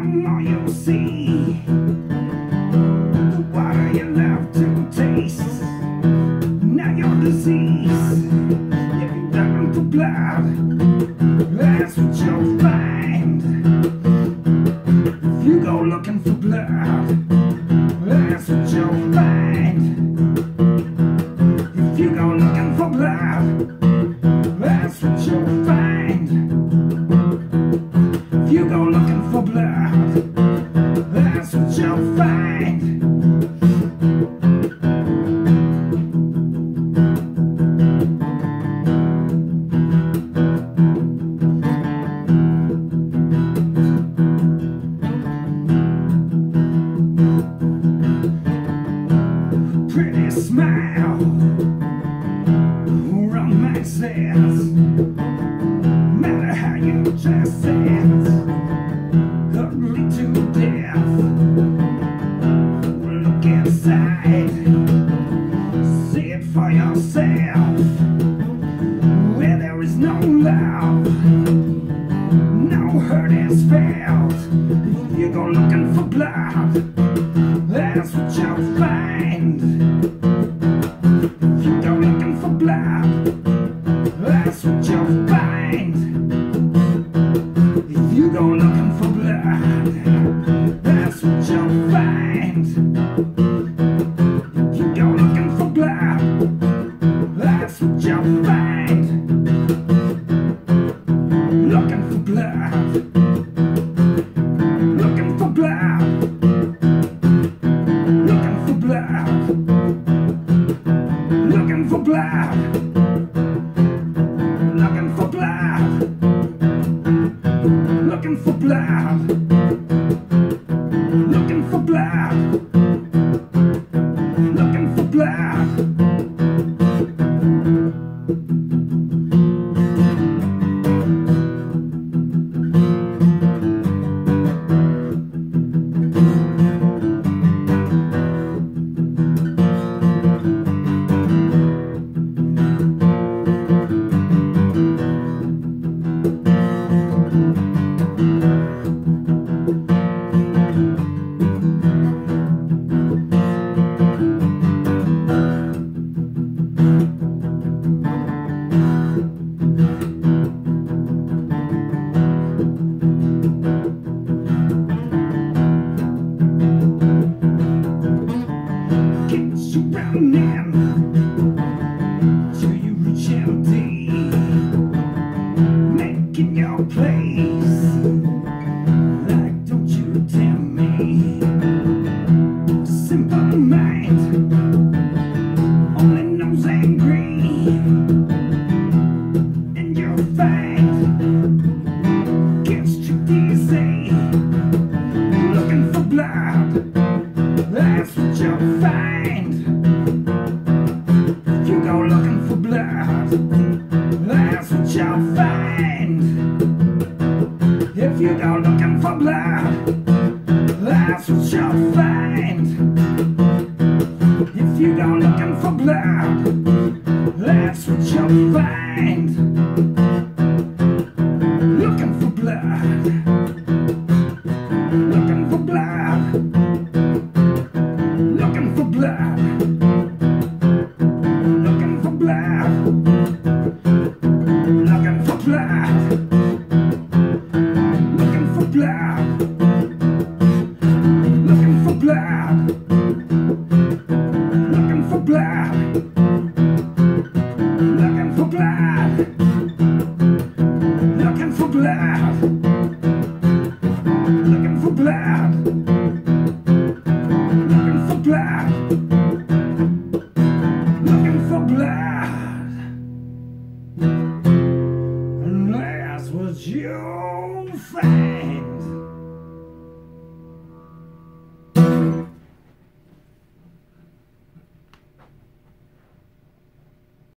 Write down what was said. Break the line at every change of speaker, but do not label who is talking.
down all you see The water you love to taste Now your disease. If you're to blood That's what you'll find smile romances. Matter how you dress it, ugly to death. Look inside, see it for yourself. Where there is no love, no hurt is felt. You go looking for blood, that's what you'll find. looking for black, looking for black, looking for black. fucking him. If you go looking for blood, that's what you'll find. If you go looking for blood, that's what you'll find. If you go looking for blood, that's what you'll find. For blood. Looking for blood. Looking for blood. Looking for blood. Looking for blood. Looking for blood. Looking for blood.